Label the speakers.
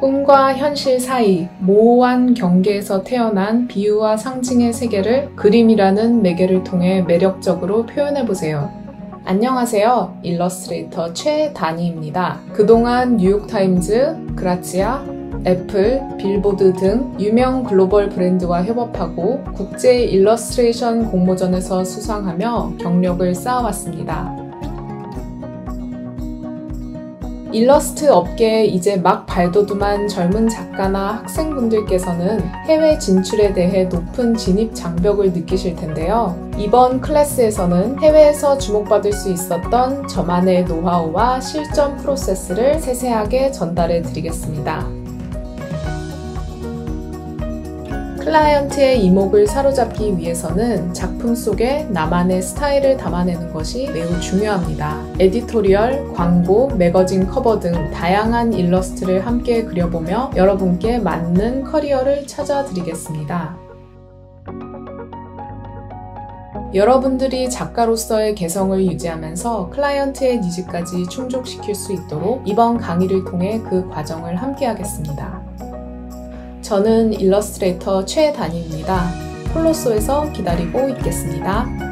Speaker 1: 꿈과 현실 사이 모호한 경계에서 태어난 비유와 상징의 세계를 그림이라는 매개를 통해 매력적으로 표현해 보세요. 안녕하세요. 일러스트레이터 최다니입니다. 그동안 뉴욕타임즈, 그라치아, 애플, 빌보드 등 유명 글로벌 브랜드와 협업하고 국제 일러스트레이션 공모전에서 수상하며 경력을 쌓아왔습니다. 일러스트 업계에 이제 막 발돋움한 젊은 작가나 학생분들께서는 해외 진출에 대해 높은 진입 장벽을 느끼실 텐데요. 이번 클래스에서는 해외에서 주목받을 수 있었던 저만의 노하우와 실전 프로세스를 세세하게 전달해 드리겠습니다. 클라이언트의 이목을 사로잡기 위해서는 작품 속에 나만의 스타일을 담아내는 것이 매우 중요합니다. editorial, 광고, 매거진 커버 등 다양한 일러스트를 함께 그려보며 여러분께 맞는 커리어를 찾아드리겠습니다. 여러분들이 작가로서의 개성을 유지하면서 클라이언트의 니즈까지 충족시킬 수 있도록 이번 강의를 통해 그 과정을 함께 하겠습니다. 저는 일러스트레이터 최단입니다. 폴로소에서 기다리고 있겠습니다.